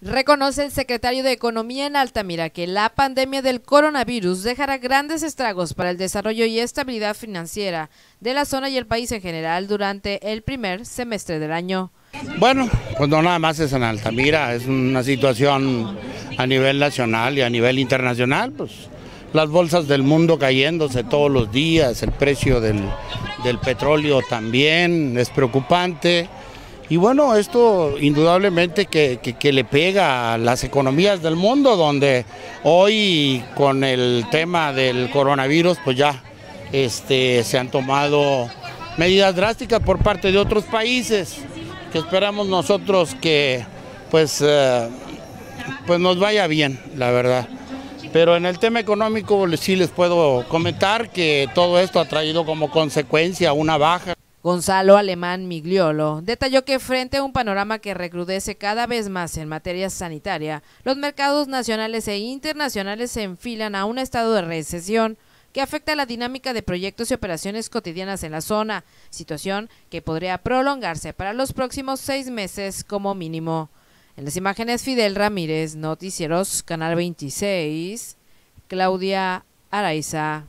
Reconoce el secretario de Economía en Altamira que la pandemia del coronavirus dejará grandes estragos para el desarrollo y estabilidad financiera de la zona y el país en general durante el primer semestre del año. Bueno, pues no nada más es en Altamira, es una situación a nivel nacional y a nivel internacional, pues las bolsas del mundo cayéndose todos los días, el precio del, del petróleo también es preocupante. Y bueno, esto indudablemente que, le pega a las economías del mundo, donde hoy con el tema del coronavirus, pues ya este, se han tomado medidas drásticas por parte de otros países, que esperamos nosotros que pues, eh, pues nos vaya bien, la verdad. Pero en el tema económico sí les puedo comentar que todo esto ha traído como consecuencia una baja Gonzalo Alemán Migliolo detalló que frente a un panorama que recrudece cada vez más en materia sanitaria, los mercados nacionales e internacionales se enfilan a un estado de recesión que afecta la dinámica de proyectos y operaciones cotidianas en la zona, situación que podría prolongarse para los próximos seis meses como mínimo. En las imágenes Fidel Ramírez, Noticieros, Canal 26, Claudia Araiza.